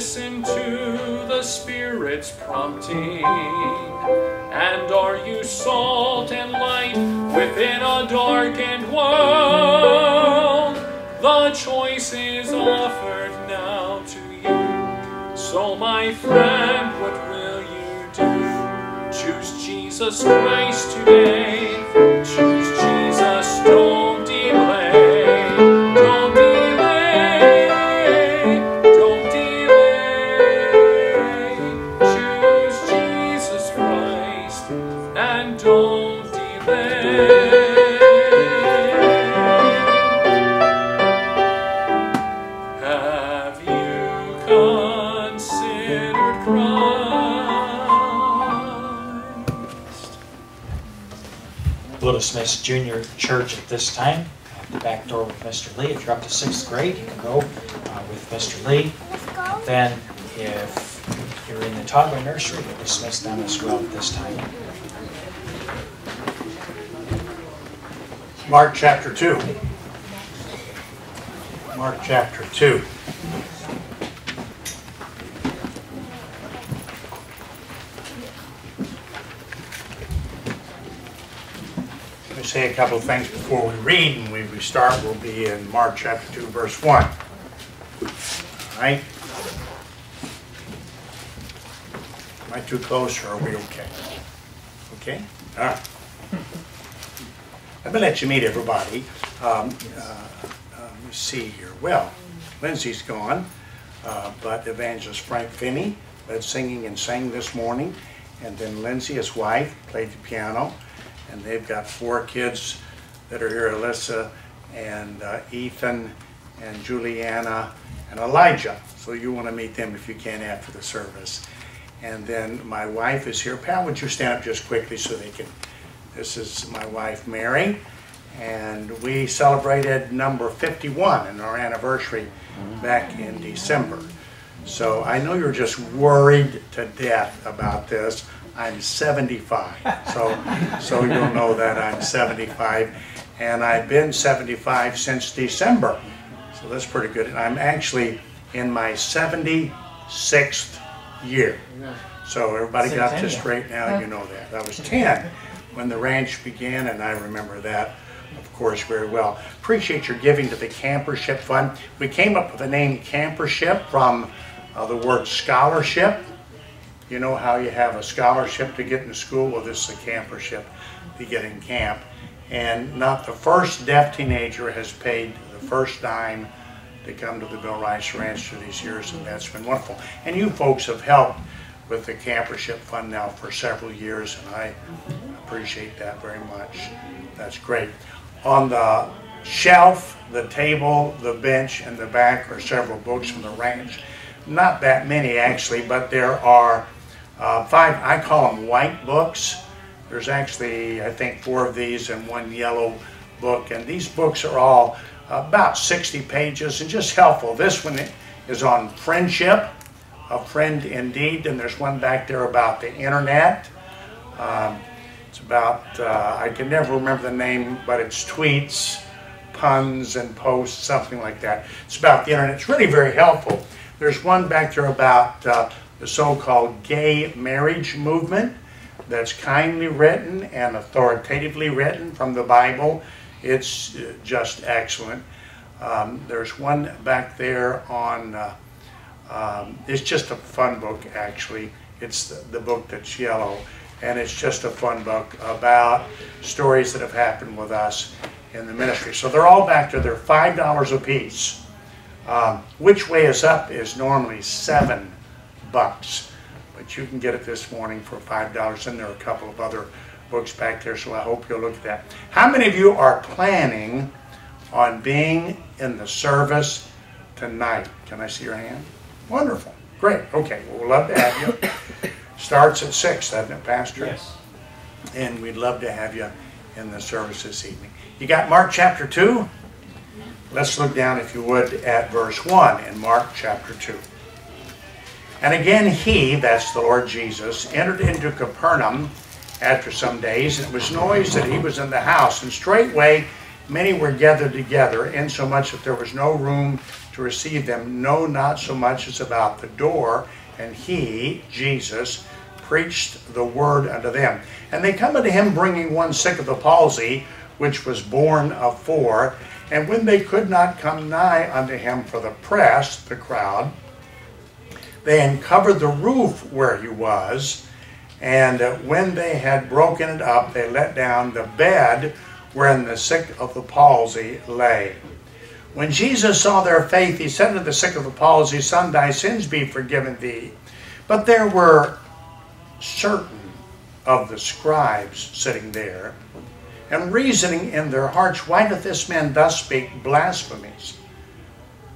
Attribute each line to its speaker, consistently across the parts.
Speaker 1: listen to the Spirit's prompting? And are you salt and light within a darkened world? The choice is offered now to you. So, my friend, what will you do? Choose Jesus Christ today. Junior
Speaker 2: Church at this time. At the back door with Mr. Lee. If you're up to sixth grade, you can go uh, with Mr. Lee. then if you're in the toddler nursery, we'll
Speaker 3: dismiss them as well at this time. Mark chapter 2. Mark chapter 2. say a couple of things before we read, and we start, we'll be in Mark chapter 2, verse 1. All right? Am I too close, or are we okay? Okay? All right. I'm going to let you meet everybody. Um, uh, uh, let me see here. Well, Lindsay's gone, uh, but evangelist Frank Finney led singing and sang this morning. And then Lindsay, his wife, played the piano and they've got four kids that are here, Alyssa and uh, Ethan and Juliana and Elijah. So you want to meet them if you can after the service. And then my wife is here. Pat, would you stand up just quickly so they can? This is my wife, Mary. And we celebrated number 51 in our anniversary back in December. So I know you're just worried to death about this. I'm 75. So, so you'll know that I'm 75. And I've been 75 since December. So that's pretty good. And I'm actually in my 76th year. So everybody got this right now, you know that. I was 10 when the ranch began, and I remember that, of course, very well. Appreciate your giving to the Campership Fund. We came up with the name Campership from uh, the word scholarship you know how you have a scholarship to get into school? Well, this is a campership to get in camp. And not the first deaf teenager has paid the first dime to come to the Bill Rice Ranch through these years, and that's been wonderful. And you folks have helped with the campership fund now for several years, and I appreciate that very much. That's great. On the shelf, the table, the bench, and the back are several books from the ranch. Not that many, actually, but there are uh, five, I call them white books. There's actually, I think, four of these and one yellow book. And these books are all about 60 pages and just helpful. This one is on friendship, a friend indeed. And there's one back there about the internet. Um, it's about, uh, I can never remember the name, but it's tweets, puns, and posts, something like that. It's about the internet. It's really very helpful. There's one back there about uh, the so-called gay marriage movement that's kindly written and authoritatively written from the Bible. It's uh, just excellent. Um, there's one back there on, uh, um, it's just a fun book actually. It's the, the, book that's yellow and it's just a fun book about stories that have happened with us in the ministry. So they're all back there. They're $5 a piece. Um, which way is up is normally 7 bucks. But you can get it this morning for $5, and there are a couple of other books back there, so I hope you'll look at that. How many of you are planning on being in the service tonight? Can I see your hand? Wonderful. Great. Okay. Well, we will love to have you. Starts at 6, doesn't it, Pastor? Yes. And we'd love to have you in the service this evening. You got Mark chapter 2? Let's look down, if you would, at verse 1 in Mark chapter 2. And again he, that's the Lord Jesus, entered into Capernaum after some days, and it was noised that he was in the house. And straightway many were gathered together, insomuch that there was no room to receive them, no, not so much as about the door. And he, Jesus, preached the word unto them. And they come unto him bringing one sick of the palsy, which was born of four. And when they could not come nigh unto him for the press, the crowd, they uncovered the roof where he was, and uh, when they had broken it up, they let down the bed wherein the sick of the palsy lay. When Jesus saw their faith, he said to the sick of the palsy, Son, thy sins be forgiven thee. But there were certain of the scribes sitting there and reasoning in their hearts, Why doth this man thus speak blasphemies?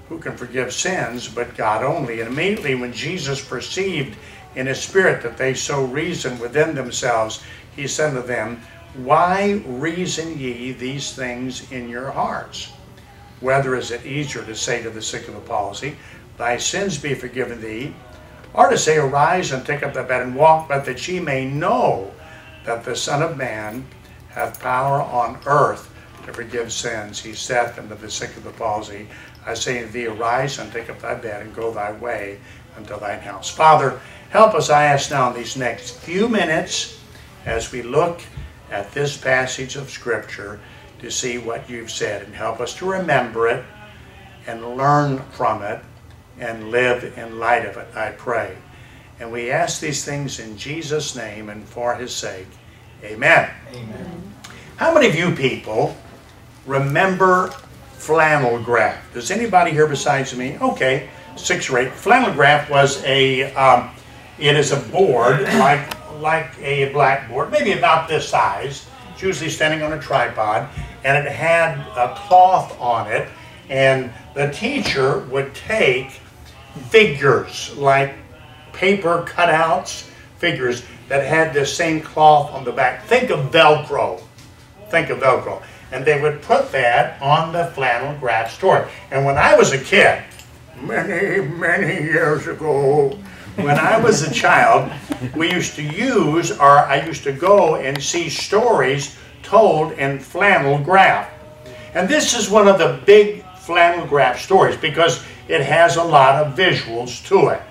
Speaker 3: who can forgive sins but God only. And immediately when Jesus perceived in his spirit that they so reasoned within themselves, he said to them, Why reason ye these things in your hearts? Whether is it easier to say to the sick of the palsy, Thy sins be forgiven thee, or to say, Arise and take up thy bed and walk, but that ye may know that the Son of Man hath power on earth to forgive sins. He saith unto the sick of the palsy, I say to thee, arise and take up thy bed and go thy way unto thine house. Father, help us, I ask now, in these next few minutes as we look at this passage of Scripture to see what you've said and help us to remember it and learn from it and live in light of it, I pray. And we ask these things in Jesus' name and for his sake. Amen. Amen. How many of you people remember flannel graph. Does anybody here besides me? Okay, six or eight. Flannel graph was a, um, it is a board like, like a blackboard, maybe about this size. It's usually standing on a tripod and it had a cloth on it and the teacher would take figures like paper cutouts, figures that had this same cloth on the back. Think of Velcro. Think of Velcro and they would put that on the flannel graph store. And when I was a kid, many, many years ago, when I was a child, we used to use, or I used to go and see stories told in flannel graph. And this is one of the big flannel graph stories because it has a lot of visuals to it.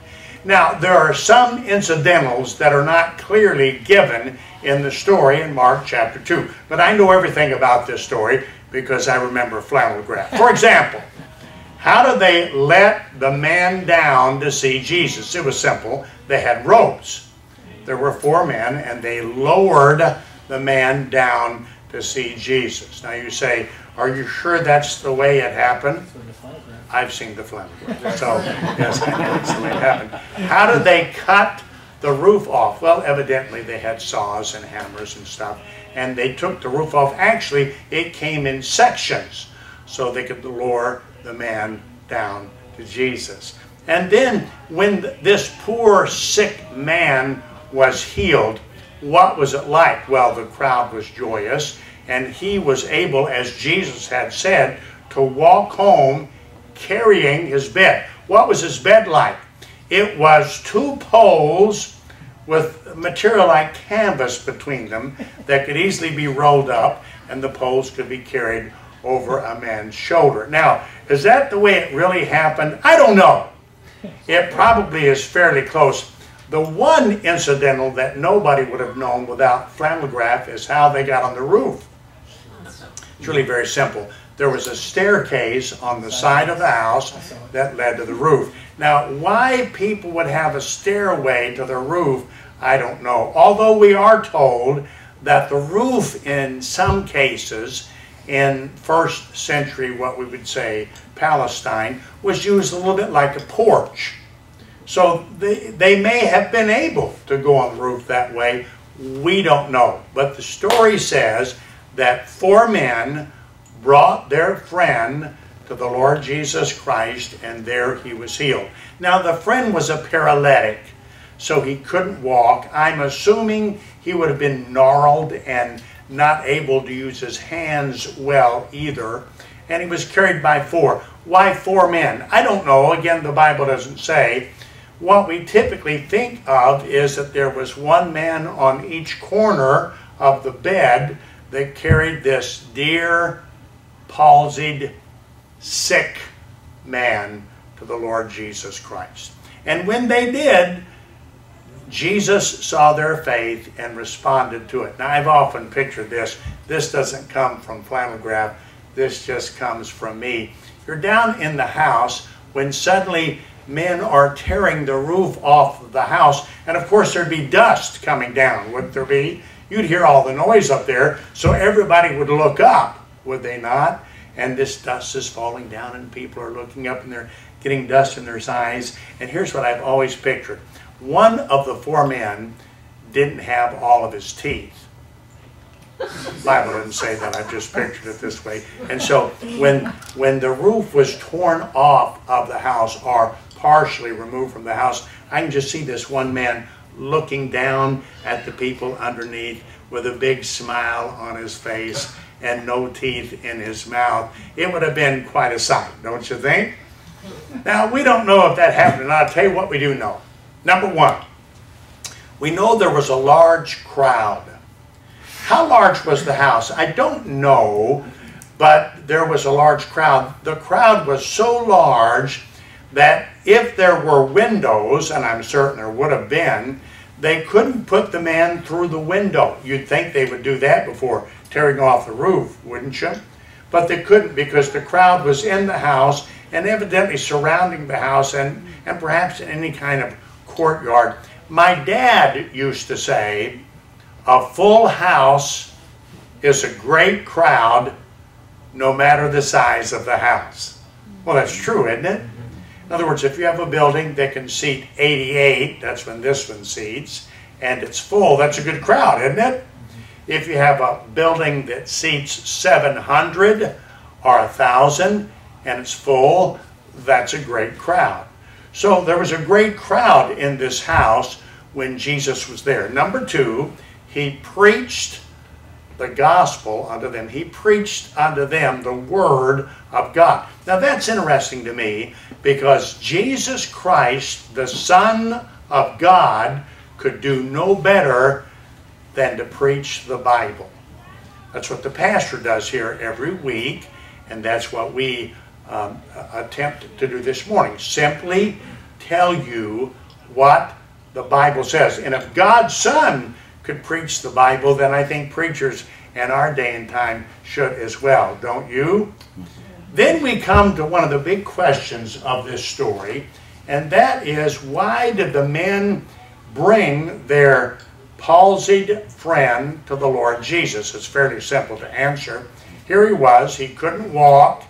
Speaker 3: Now, there are some incidentals that are not clearly given in the story in Mark chapter 2. But I know everything about this story because I remember flannel graph. For example, how do they let the man down to see Jesus? It was simple. They had ropes. There were four men, and they lowered the man down to see Jesus. Now you say, are you sure that's the way it happened? I've seen the flannel graph. So, yes, the way it happened. How did they cut the roof off? Well, evidently they had saws and hammers and stuff, and they took the roof off. Actually, it came in sections so they could lure the man down to Jesus. And then when this poor sick man was healed, what was it like? Well, the crowd was joyous, and he was able, as Jesus had said, to walk home carrying his bed. What was his bed like? It was two poles with material like canvas between them that could easily be rolled up, and the poles could be carried over a man's shoulder. Now, is that the way it really happened? I don't know. It probably is fairly close. The one incidental that nobody would have known without flannel graph is how they got on the roof. It's really very simple. There was a staircase on the side of the house that led to the roof. Now, why people would have a stairway to the roof, I don't know. Although we are told that the roof, in some cases, in first century, what we would say, Palestine, was used a little bit like a porch so they, they may have been able to go on the roof that way. We don't know. But the story says that four men brought their friend to the Lord Jesus Christ, and there he was healed. Now, the friend was a paralytic, so he couldn't walk. I'm assuming he would have been gnarled and not able to use his hands well either. And he was carried by four. Why four men? I don't know. Again, the Bible doesn't say what we typically think of is that there was one man on each corner of the bed that carried this dear, palsied, sick man to the Lord Jesus Christ. And when they did, Jesus saw their faith and responded to it. Now, I've often pictured this. This doesn't come from flannel This just comes from me. You're down in the house when suddenly men are tearing the roof off the house. And of course, there'd be dust coming down, wouldn't there be? You'd hear all the noise up there, so everybody would look up, would they not? And this dust is falling down, and people are looking up and they're getting dust in their eyes. And here's what I've always pictured one of the four men didn't have all of his teeth. Bible didn't say that. I've just pictured it this way. And so when when the roof was torn off of the house or partially removed from the house. I can just see this one man looking down at the people underneath with a big smile on his face and no teeth in his mouth. It would have been quite a sight, don't you think? Now, we don't know if that happened, and I'll tell you what we do know. Number one, we know there was a large crowd. How large was the house? I don't know, but there was a large crowd. The crowd was so large that if there were windows, and I'm certain there would have been, they couldn't put the man through the window. You'd think they would do that before tearing off the roof, wouldn't you? But they couldn't because the crowd was in the house and evidently surrounding the house and, and perhaps in any kind of courtyard. My dad used to say, a full house is a great crowd no matter the size of the house. Well, that's true, isn't it? In other words, if you have a building that can seat 88, that's when this one seats, and it's full, that's a good crowd, isn't it? If you have a building that seats 700 or 1,000 and it's full, that's a great crowd. So there was a great crowd in this house when Jesus was there. Number two, he preached the gospel unto them. He preached unto them the word of God. Now that's interesting to me because Jesus Christ, the Son of God, could do no better than to preach the Bible. That's what the pastor does here every week, and that's what we um, attempt to do this morning. Simply tell you what the Bible says. And if God's Son could preach the Bible, then I think preachers in our day and time should as well, don't you? Then we come to one of the big questions of this story, and that is why did the men bring their palsied friend to the Lord Jesus? It's fairly simple to answer. Here he was, he couldn't walk,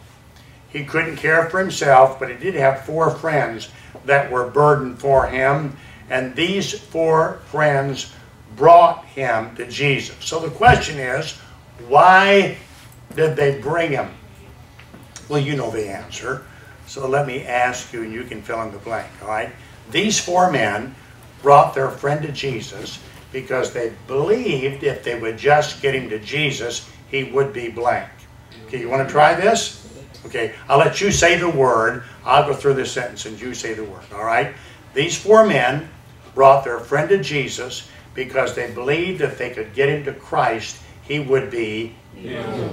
Speaker 3: he couldn't care for himself, but he did have four friends that were burdened for him, and these four friends brought him to Jesus. So the question is, why did they bring him? Well, you know the answer. So let me ask you, and you can fill in the blank, all right? These four men brought their friend to Jesus because they believed if they would just get him to Jesus, he would be blank. Okay, you want to try this? Okay, I'll let you say the word. I'll go through this sentence and you say the word, all right? These four men brought their friend to Jesus because they believed if they could get him to Christ, he would be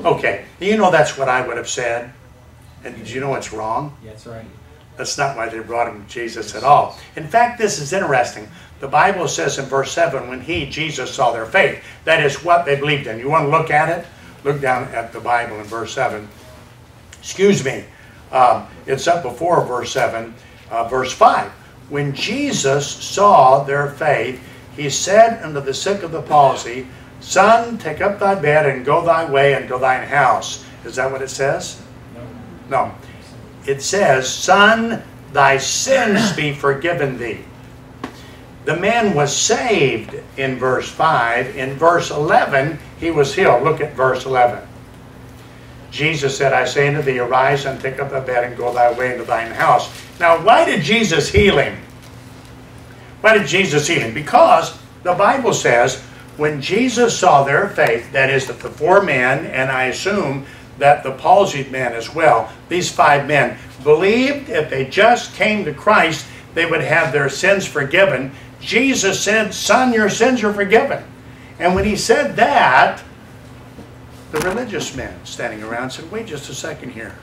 Speaker 3: Okay, you know that's what I would have said. And did you know what's wrong? That's right. That's not why they brought him to Jesus at all. In fact, this is interesting. The Bible says in verse 7, when he, Jesus, saw their faith, that is what they believed in. You want to look at it? Look down at the Bible in verse 7. Excuse me. Um, it's up before verse 7. Uh, verse 5. When Jesus saw their faith, he said unto the sick of the palsy, Son, take up thy bed and go thy way and go thine house. Is that what it says? No. No. It says, Son, thy sins be forgiven thee. The man was saved in verse 5. In verse 11, he was healed. Look at verse 11. Jesus said, I say unto thee, arise and take up thy bed and go thy way into thine house. Now, why did Jesus heal him? Why did Jesus heal him? Because the Bible says when Jesus saw their faith, that is, the four men, and I assume that the palsied man as well, these five men, believed if they just came to Christ, they would have their sins forgiven. Jesus said, Son, your sins are forgiven. And when he said that, the religious men standing around said, Wait just a second here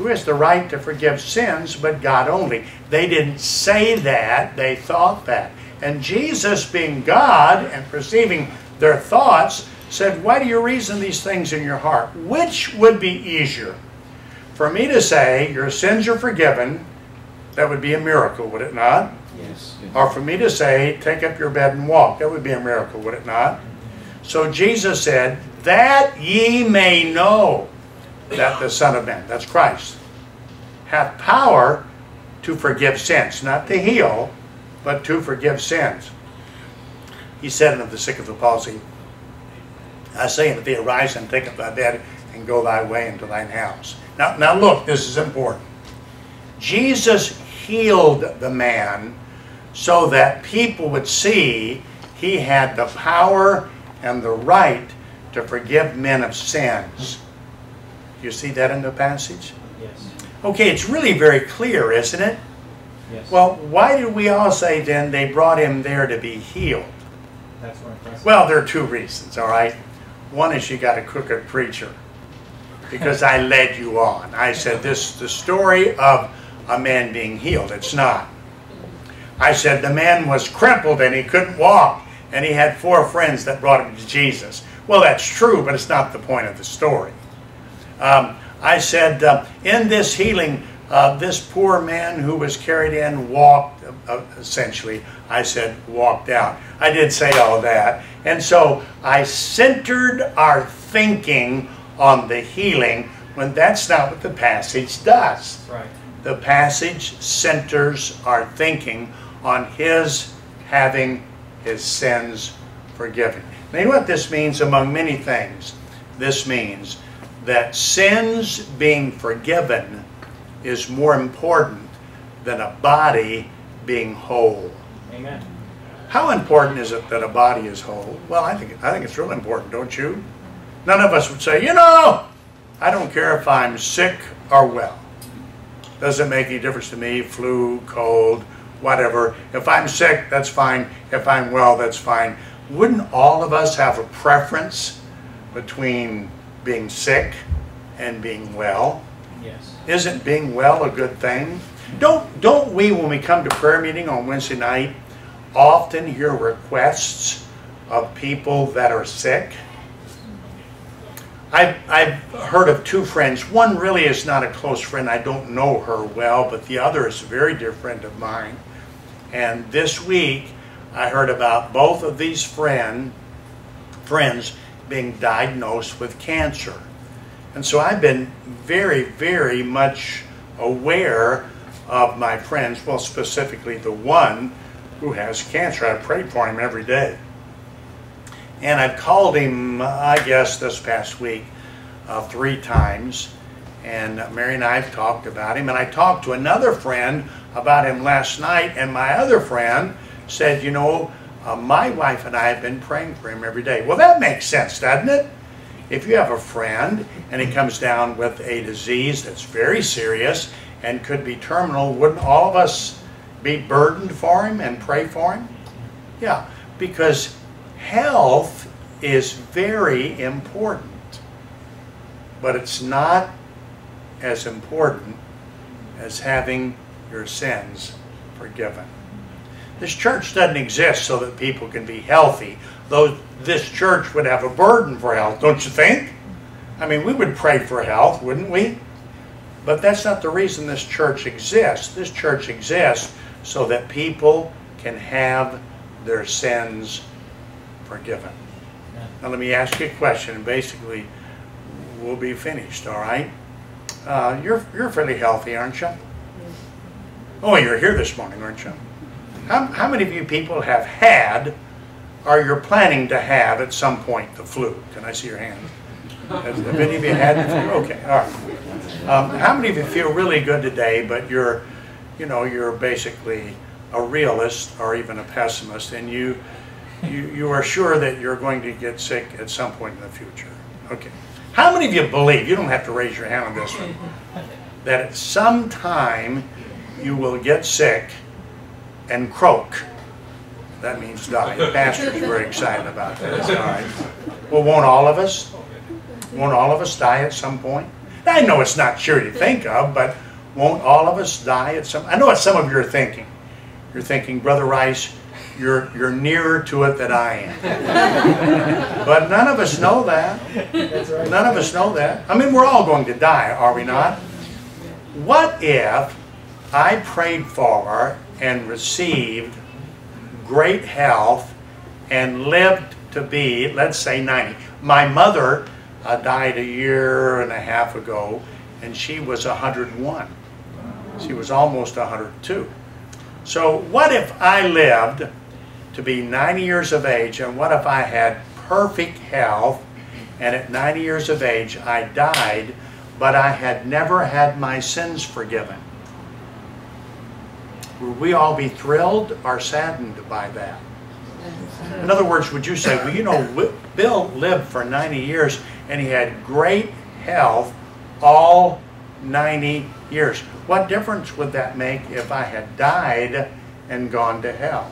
Speaker 3: who has the right to forgive sins but God only? They didn't say that, they thought that. And Jesus, being God and perceiving their thoughts, said, Why do you reason these things in your heart? Which would be easier? For me to say, Your sins are forgiven, that would be a miracle, would it not? Yes. Or for me to say, Take up your bed and walk, that would be a miracle, would it not? So Jesus said, That ye may know that the Son of Man, that's Christ, hath power to forgive sins, not to heal, but to forgive sins. He said unto the sick of the palsy, I say unto thee, arise and take up thy bed and go thy way into thine house. Now, now look, this is important. Jesus healed the man so that people would see he had the power and the right to forgive men of sins. You see that in the passage? Yes. Okay, it's really very clear, isn't it? Yes. Well, why did we all say then they brought him there to be healed? That's what well, there are two reasons, all right? One is you got a crooked preacher because I led you on. I said this the story of a man being healed. It's not. I said the man was crippled and he couldn't walk and he had four friends that brought him to Jesus. Well, that's true, but it's not the point of the story. Um, I said, uh, in this healing, uh, this poor man who was carried in walked, uh, essentially, I said, walked out. I did say all that. And so I centered our thinking on the healing when that's not what the passage does. Right. The passage centers our thinking on his having his sins forgiven. Now, you know what this means among many things? This means that sins being forgiven is more important than a body being whole. Amen. How important is it that a body is whole? Well, I think I think it's really important, don't you? None of us would say, you know, I don't care if I'm sick or well. Doesn't make any difference to me, flu, cold, whatever. If I'm sick, that's fine. If I'm well, that's fine. Wouldn't all of us have a preference between being sick and being well? Yes. Isn't being well a good thing? Don't, don't we, when we come to prayer meeting on Wednesday night, often hear requests of people that are sick? I've, I've heard of two friends. One really is not a close friend. I don't know her well, but the other is a very dear friend of mine. And this week, I heard about both of these friend, friends being diagnosed with cancer. And so I've been very, very much aware of my friends, well, specifically the one who has cancer. I prayed for him every day. And I've called him, I guess, this past week uh, three times. And Mary and I have talked about him. And I talked to another friend about him last night. And my other friend said, you know, uh, my wife and I have been praying for him every day. Well, that makes sense, doesn't it? If you have a friend and he comes down with a disease that's very serious and could be terminal, wouldn't all of us be burdened for him and pray for him? Yeah, because health is very important, but it's not as important as having your sins forgiven. This church doesn't exist so that people can be healthy. Though this church would have a burden for health, don't you think? I mean, we would pray for health, wouldn't we? But that's not the reason this church exists. This church exists so that people can have their sins forgiven. Now, let me ask you a question, and basically, we'll be finished, all right? Uh, you're, you're fairly healthy, aren't you? Oh, you're here this morning, aren't you? How, how many of you people have had or you're planning to have at some point the flu? Can I see your hand? Have, have any of you had the flu? Okay, all right. Um, how many of you feel really good today, but you're, you know, you're basically a realist or even a pessimist, and you, you, you are sure that you're going to get sick at some point in the future? Okay. How many of you believe, you don't have to raise your hand on this one, that at some time you will get sick and croak. That means die. The pastor's very excited about that. All right. Well, won't all of us? Won't all of us die at some point? I know it's not sure to think of, but won't all of us die at some? I know what some of you are thinking. You're thinking, Brother Rice, you're, you're nearer to it than I am. but none of us know that.
Speaker 1: Right. None of us
Speaker 3: know that. I mean, we're all going to die, are we not? What if I prayed for and received great health and lived to be, let's say, 90. My mother uh, died a year and a half ago, and she was 101. She was almost 102. So, what if I lived to be 90 years of age, and what if I had perfect health, and at 90 years of age I died, but I had never had my sins forgiven? Would we all be thrilled or saddened by that? In other words, would you say, well, you know, Bill lived for 90 years and he had great health all 90 years. What difference would that make if I had died and gone to hell?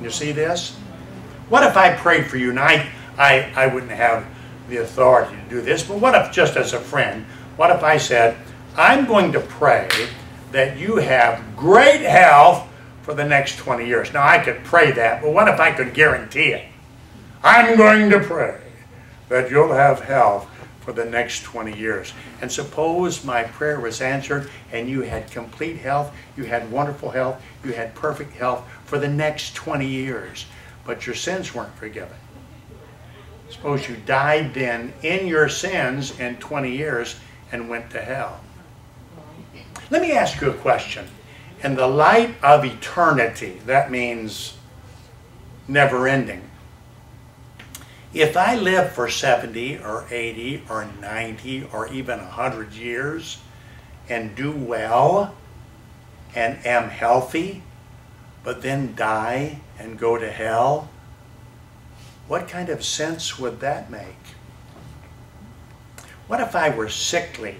Speaker 3: You see this? What if I prayed for you and I, I, I wouldn't have the authority to do this, but what if just as a friend, what if I said, I'm going to pray that you have great health for the next 20 years. Now, I could pray that, but what if I could guarantee it? I'm going to pray that you'll have health for the next 20 years. And suppose my prayer was answered and you had complete health, you had wonderful health, you had perfect health for the next 20 years, but your sins weren't forgiven. Suppose you died then in your sins in 20 years and went to hell. Let me ask you a question. In the light of eternity, that means never ending. If I live for 70 or 80 or 90 or even 100 years and do well and am healthy, but then die and go to hell, what kind of sense would that make? What if I were sickly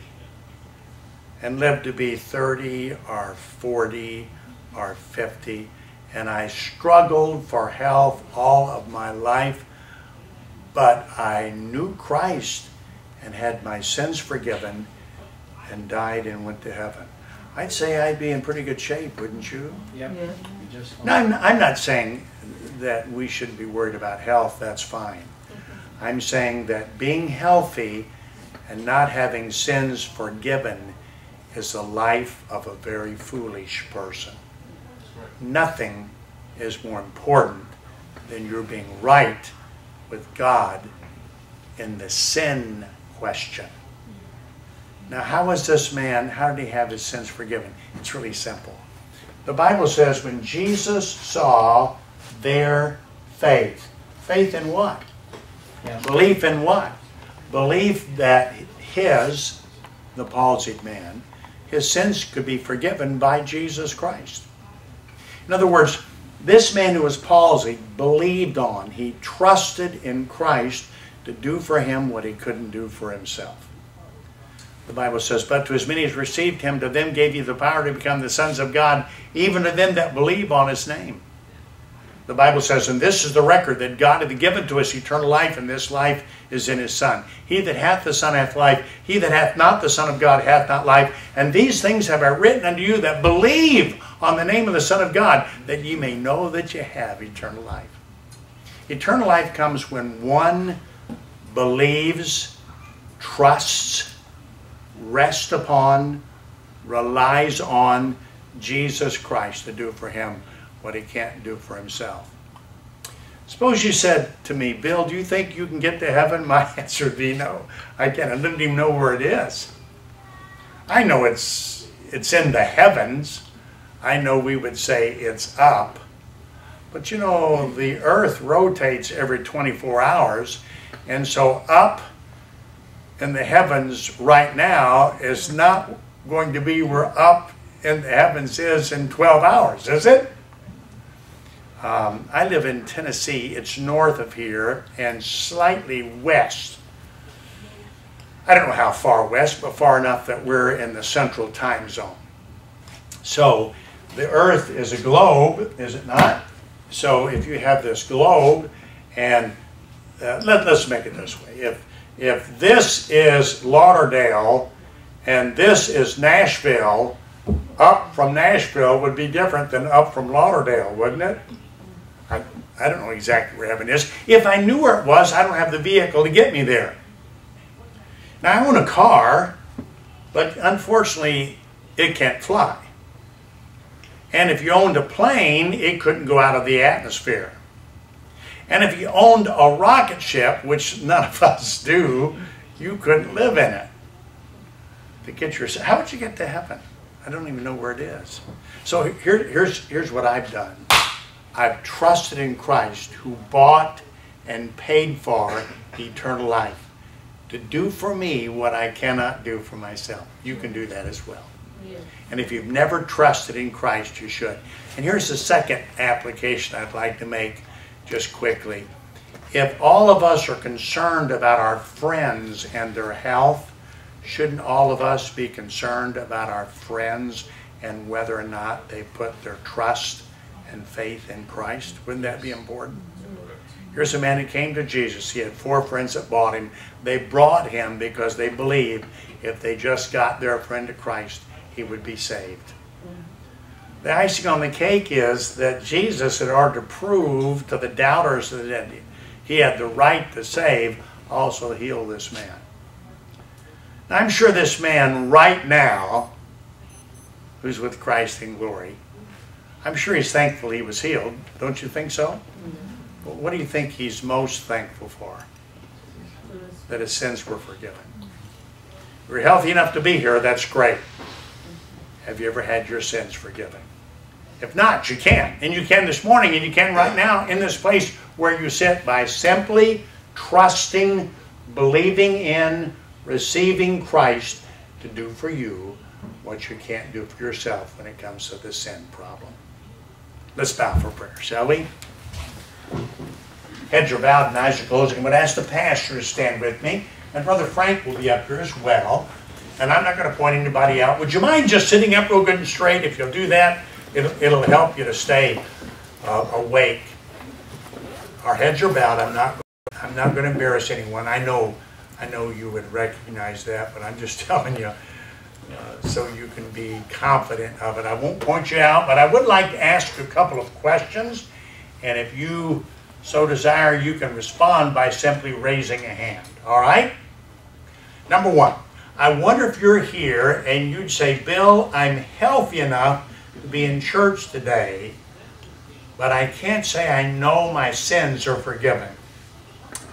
Speaker 3: and lived to be 30 or 40 or 50. And I struggled for health all of my life, but I knew Christ and had my sins forgiven and died and went to heaven. I'd say I'd be in pretty good shape, wouldn't you? Yep. Yeah. now, I'm, I'm not saying that we shouldn't be worried about health, that's fine. I'm saying that being healthy and not having sins forgiven is the life of a very foolish person. Nothing is more important than your being right with God in the sin question. Now, how was this man, how did he have his sins forgiven? It's really simple. The Bible says when Jesus saw their faith, faith in what? Yeah. Belief in what? Belief that his, the palsied man, his sins could be forgiven by Jesus Christ. In other words, this man who was palsied believed on, he trusted in Christ to do for him what he couldn't do for himself. The Bible says, But to as many as received him, to them gave you the power to become the sons of God, even to them that believe on his name the Bible says, And this is the record that God hath given to us eternal life, and this life is in his Son. He that hath the Son hath life. He that hath not the Son of God hath not life. And these things have I written unto you that believe on the name of the Son of God, that ye may know that ye have eternal life. Eternal life comes when one believes, trusts, rests upon, relies on Jesus Christ to do for him what he can't do for himself. Suppose you said to me, Bill, do you think you can get to heaven? My answer would be no, I can't. I don't even know where it is. I know it's, it's in the heavens. I know we would say it's up. But you know, the earth rotates every 24 hours. And so up in the heavens right now is not going to be where up in the heavens is in 12 hours, is it? Um, I live in Tennessee. It's north of here and slightly west. I don't know how far west, but far enough that we're in the central time zone. So the Earth is a globe, is it not? So if you have this globe, and uh, let, us make it this way. If, if this is Lauderdale and this is Nashville, up from Nashville would be different than up from Lauderdale, wouldn't it? I don't know exactly where heaven is. If I knew where it was, I don't have the vehicle to get me there. Now, I own a car, but unfortunately, it can't fly. And if you owned a plane, it couldn't go out of the atmosphere. And if you owned a rocket ship, which none of us do, you couldn't live in it. To get yourself, how would you get to heaven? I don't even know where it is. So here, here's, here's what I've done. I've trusted in Christ who bought and paid for eternal life to do for me what I cannot do for myself. You can do that as well. Yeah. And if you've never trusted in Christ, you should. And here's the second application I'd like to make just quickly. If all of us are concerned about our friends and their health, shouldn't all of us be concerned about our friends and whether or not they put their trust and faith in Christ? Wouldn't that be important? Here's a man who came to Jesus. He had four friends that bought him. They brought him because they believed if they just got their friend to Christ, he would be saved. The icing on the cake is that Jesus, in order to prove to the doubters that he had the right to save, also healed this man. Now, I'm sure this man right now, who's with Christ in glory, I'm sure he's thankful he was healed. Don't you think so? Mm
Speaker 1: -hmm.
Speaker 3: What do you think he's most thankful for? Mm-hmm. That his sins were forgiven. You're healthy enough to be here, that's great. Mm-hmm. Have you ever had your sins forgiven? If not, you can. And you can this morning, and you can right now in this place where you sit by simply trusting, believing in, receiving Christ to do for you what you can't do for yourself when it comes to the sin problem. Let's bow for prayer, shall we? Heads are bowed and eyes are closed. I'm going to ask the pastor to stand with me. And Brother Frank will be up here as well. And I'm not going to point anybody out. Would you mind just sitting up real good and straight? If you'll do that, it'll, it'll help you to stay uh, awake. Our heads are bowed. I'm not, I'm not going to embarrass anyone. I know, I know you would recognize that, but I'm just telling you so you can be confident of it. I won't point you out, but I would like to ask a couple of questions. And if you so desire, you can respond by simply raising a hand. All right? Number one, I wonder if you're here and you'd say, Bill, I'm healthy enough to be in church today, but I can't say I know my sins are forgiven.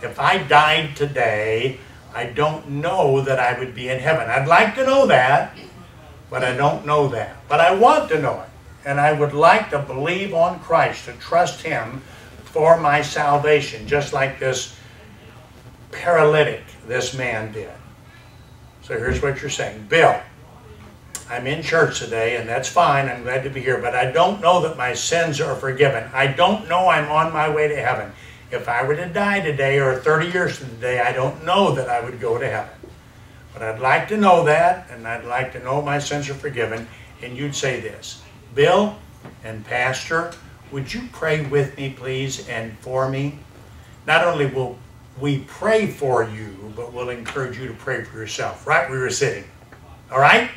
Speaker 3: If I died today, I don't know that I would be in heaven. I'd like to know that, but I don't know that. But I want to know it. And I would like to believe on Christ, to trust Him for my salvation, just like this paralytic, this man did. So here's what you're saying. Bill, I'm in church today, and that's fine. I'm glad to be here. But I don't know that my sins are forgiven. I don't know I'm on my way to heaven. If I were to die today or 30 years from today, I don't know that I would go to heaven. But I'd like to know that, and I'd like to know my sins are forgiven. And you'd say this Bill and Pastor, would you pray with me, please, and for me? Not only will we pray for you, but we'll encourage you to pray for yourself, right where you're sitting. All right?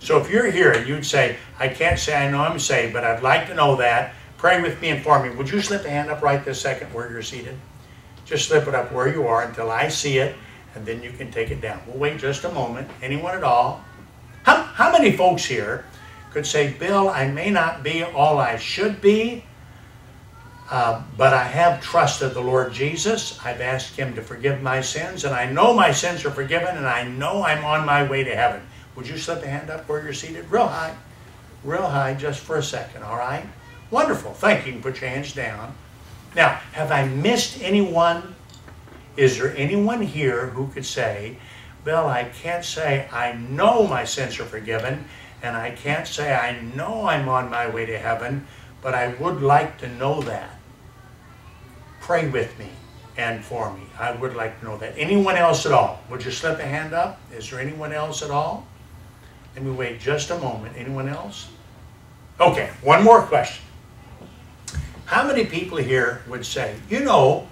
Speaker 3: So if you're here and you'd say, I can't say I know I'm saved, but I'd like to know that, praying with me and for me, would you slip a hand up right this second where you're seated? Just slip it up where you are until I see it, and then you can take it down. We'll wait just a moment. Anyone at all? How, how many folks here could say, Bill, I may not be all I should be, uh, but I have trusted the Lord Jesus. I've asked Him to forgive my sins, and I know my sins are forgiven, and I know I'm on my way to heaven. Would you slip a hand up where you're seated? Real high. Real high just for a second, all right? Wonderful. Thank you. you put your hands down. Now, have I missed anyone? Is there anyone here who could say, Well, I can't say I know my sins are forgiven, and I can't say I know I'm on my way to heaven, but I would like to know that. Pray with me and for me. I would like to know that. Anyone else at all? Would you slip a hand up? Is there anyone else at all? Let me wait just a moment. Anyone else? Okay, one more question. How many people here would say, you know,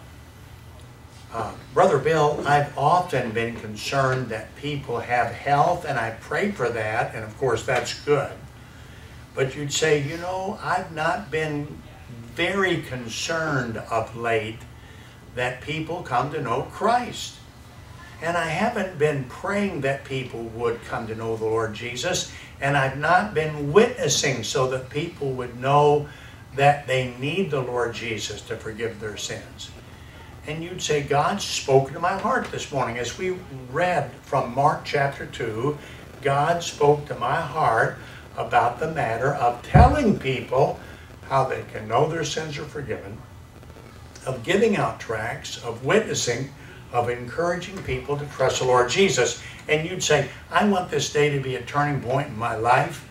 Speaker 3: uh, Brother Bill, I've often been concerned that people have health, and I pray for that, and of course that's good. But you'd say, you know, I've not been very concerned of late that people come to know Christ. And I haven't been praying that people would come to know the Lord Jesus, and I've not been witnessing so that people would know that they need the Lord Jesus to forgive their sins. And you'd say, God spoke to my heart this morning. As we read from Mark chapter 2, God spoke to my heart about the matter of telling people how they can know their sins are forgiven, of giving out tracts, of witnessing, of encouraging people to trust the Lord Jesus. And you'd say, I want this day to be a turning point in my life.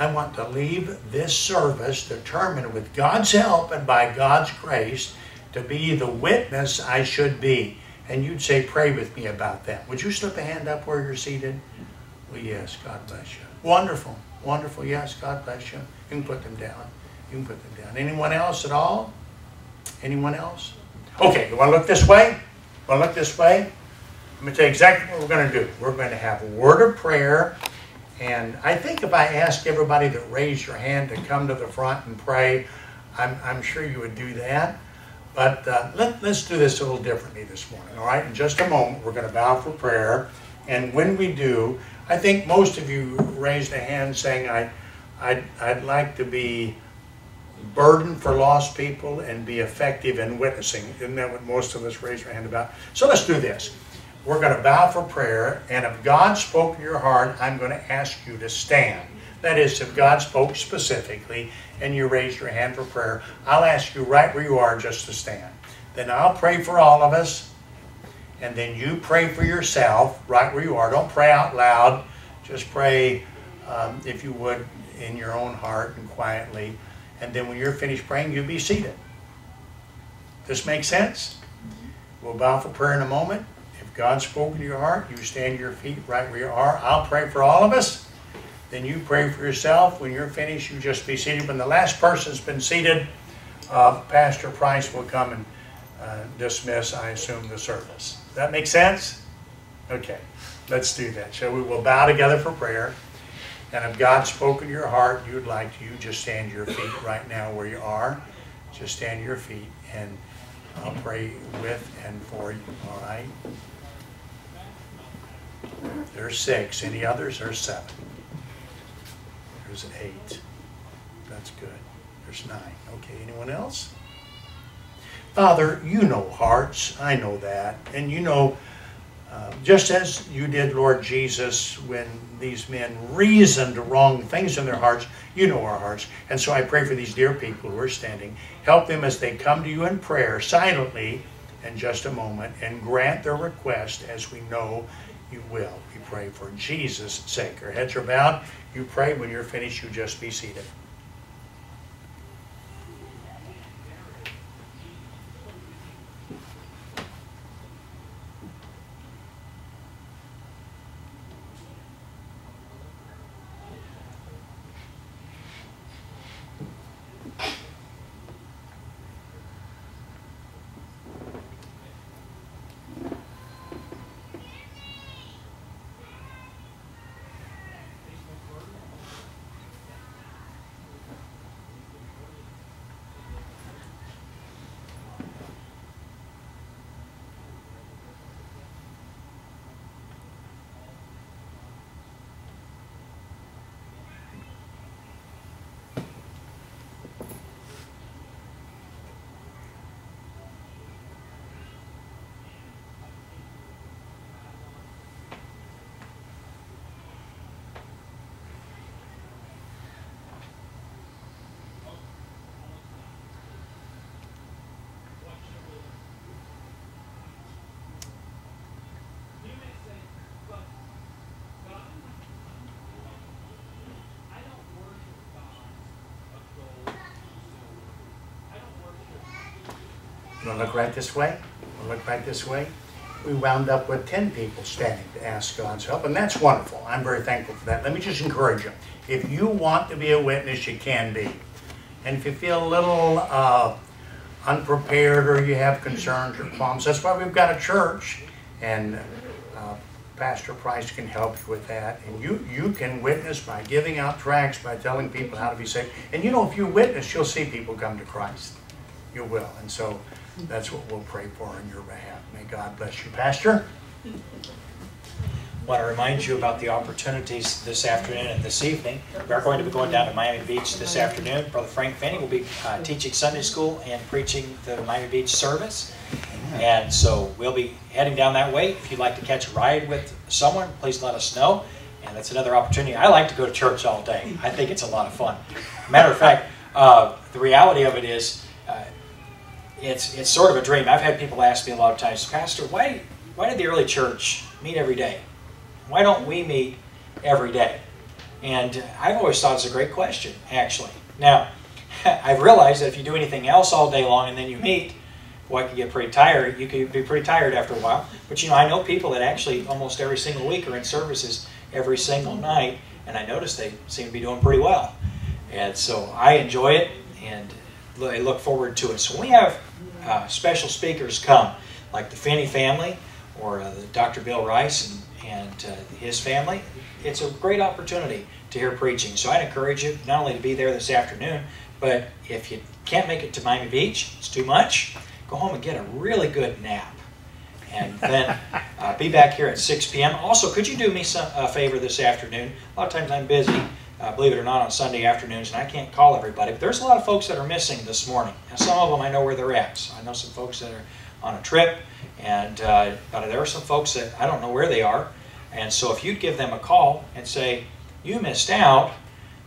Speaker 3: I want to leave this service determined with God's help and by God's grace to be the witness I should be. And you'd say, pray with me about that. Would you slip a hand up where you're seated? Well, yes, God bless you. Wonderful, wonderful. Yes, God bless you. You can put them down. You can put them down. Anyone else at all? Anyone else? Okay, you want to look this way? You want to look this way? I'm going to tell you exactly what we're going to do. We're going to have a word of prayer and I think if I ask everybody that raised your hand to come to the front and pray, I'm, I'm sure you would do that. But uh, let, let's do this a little differently this morning, all right? In just a moment, we're going to bow for prayer. And when we do, I think most of you raised a hand saying, I, I'd, I'd like to be burdened for lost people and be effective in witnessing. Isn't that what most of us raise our hand about? So let's do this we're going to bow for prayer, and if God spoke in your heart, I'm going to ask you to stand. That is, if God spoke specifically and you raised your hand for prayer, I'll ask you right where you are just to stand. Then I'll pray for all of us, and then you pray for yourself right where you are. Don't pray out loud. Just pray, um, if you would, in your own heart and quietly. And then when you're finished praying, you be seated. This makes sense? We'll bow for prayer in a moment. God spoke to your heart, you stand to your feet right where you are. I'll pray for all of us. Then you pray for yourself. When you're finished, you just be seated. When the last person's been seated, uh, Pastor Price will come and uh, dismiss, I assume, the service. Does that make sense? Okay, let's do that. So we will bow together for prayer. And if God spoke to your heart, you'd like to, you just stand to your feet right now where you are. Just stand to your feet and I'll pray with and for you, all right? There's six. Any others? There's seven. There's eight. That's good. There's nine. Okay, anyone else? Father, you know hearts. I know that. And you know, uh, just as you did, Lord Jesus, when these men reasoned wrong things in their hearts, you know our hearts. And so I pray for these dear people who are standing. Help them as they come to you in prayer silently in just a moment and grant their request as we know you will. We pray for Jesus' sake. Your heads are bowed. You pray. When you're finished, you just be seated. want to look right this way? Want to look right this way? We wound up with 10 people standing to ask God's help, and that's wonderful. I'm very thankful for that. Let me just encourage you. If you want to be a witness, you can be. And if you feel a little uh, unprepared or you have concerns or qualms, that's why we've got a church. And uh, Pastor Price can help you with that. And you, you can witness by giving out tracts, by telling people how to be saved. And you know, if you witness, you'll see people come to Christ. You will. And so that's what we'll pray for on your behalf. May God bless you, Pastor. I want to remind
Speaker 2: you about the opportunities this afternoon and this evening. We are going to be going down to Miami Beach this afternoon. Brother Frank Finney will be uh, teaching Sunday school and preaching the Miami Beach service. And so we'll be heading down that way. If you'd like to catch a ride with someone, please let us know. And that's another opportunity. I like to go to church all day. I think it's a lot of fun. Matter of fact, uh, the reality of it is it's it's sort of a dream. I've had people ask me a lot of times, Pastor, why why did the early church meet every day? Why don't we meet every day? And I've always thought it's a great question, actually. Now, I've realized that if you do anything else all day long and then you meet, well, I could get pretty tired. You could be pretty tired after a while. But you know, I know people that actually almost every single week are in services every single night, and I notice they seem to be doing pretty well. And so I enjoy it, and I look forward to it. So we have uh, special speakers come, like the Finney family or uh, Dr. Bill Rice and, and uh, his family. It's a great opportunity to hear preaching. So I'd encourage you not only to be there this afternoon, but if you can't make it to Miami Beach, it's too much, go home and get a really good nap. And then uh, be back here at 6 p.m. Also, could you do me some, a favor this afternoon? A lot of times I'm busy uh, believe it or not, on Sunday afternoons, and I can't call everybody. But there's a lot of folks that are missing this morning, and some of them I know where they're at. So I know some folks that are on a trip, and uh, but there are some folks that I don't know where they are. And so if you'd give them a call and say, you missed out,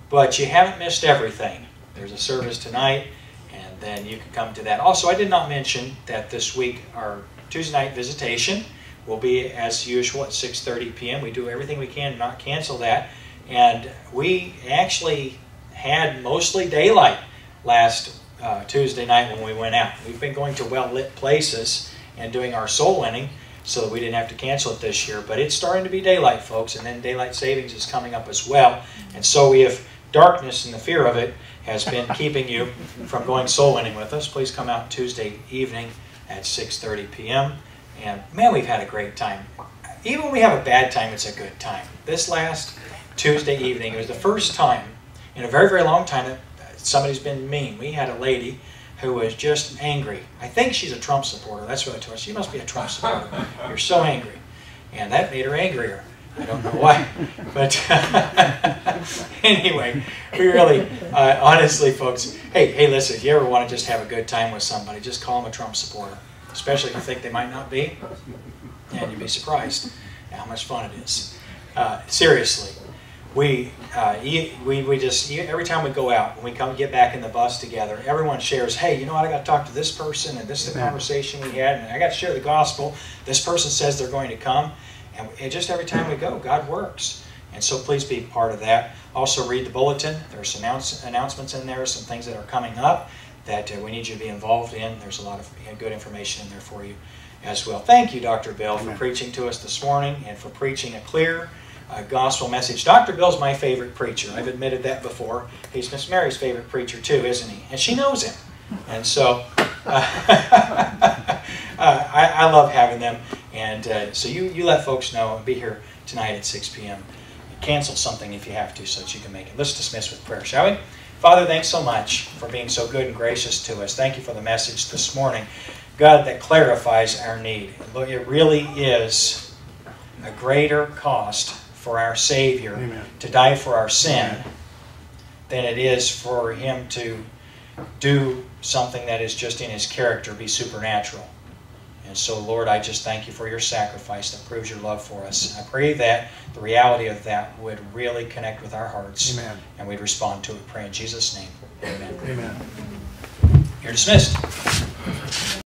Speaker 2: but you haven't missed everything. There's a service tonight, and then you can come to that. Also, I did not mention that this week our Tuesday night visitation will be as usual at 6.30 p.m. We do everything we can to not cancel that. And we actually had mostly daylight last uh, Tuesday night when we went out. We've been going to well-lit places and doing our soul winning so that we didn't have to cancel it this year. But it's starting to be daylight, folks, and then daylight savings is coming up as well. And so if darkness and the fear of it has been keeping you from going soul winning with us, please come out Tuesday evening at 6.30 p.m. And man, we've had a great time. Even when we have a bad time, it's a good time. This last Tuesday evening. It was the first time in a very, very long time that somebody's been mean. We had a lady who was just angry. I think she's a Trump supporter. That's what I told her. She must be a Trump supporter. You're so angry. And that made her angrier. I don't know why. But anyway, we really, uh, honestly, folks, hey, hey, listen, if you ever want to just have a good time with somebody, just call them a Trump supporter, especially if you think they might not be. And you'd be surprised how much fun it is. Uh, seriously we, uh, we, we just, every time we go out, when we come get back in the bus together, everyone shares, hey, you know what, I got to talk to this person, and this is the conversation we had, and I got to share the gospel. This person says they're going to come. And, and just every time we go, God works. And so please be part of that. Also, read the bulletin. There's announce, announcements in there, some things that are coming up that uh, we need you to be involved in. There's a lot of uh, good information in there for you as well. Thank you, Dr. Bill, Amen. for preaching to us this morning and for preaching a clear, gospel message. Dr. Bill's my favorite preacher. I've admitted that before. He's Miss Mary's favorite preacher too, isn't he? And she knows him. And so uh, I, I, love having them. And uh, so you, you let folks know. I'll be here tonight at 6 p.m. Cancel something if you have to so that you can make it. Let's dismiss with prayer, shall we? Father, thanks so much for being so good and gracious to us. Thank you for the message this morning. God, that clarifies our need. It really is a greater cost for our Savior Amen. to die for our sin Amen. than it is for Him to do something that is just in His character, be supernatural. And so, Lord, I just thank you for your sacrifice that proves your love for us. I pray that the reality of that would really connect with our hearts. Amen. And we'd respond to it. Pray in Jesus' name. Amen. Amen. You're dismissed.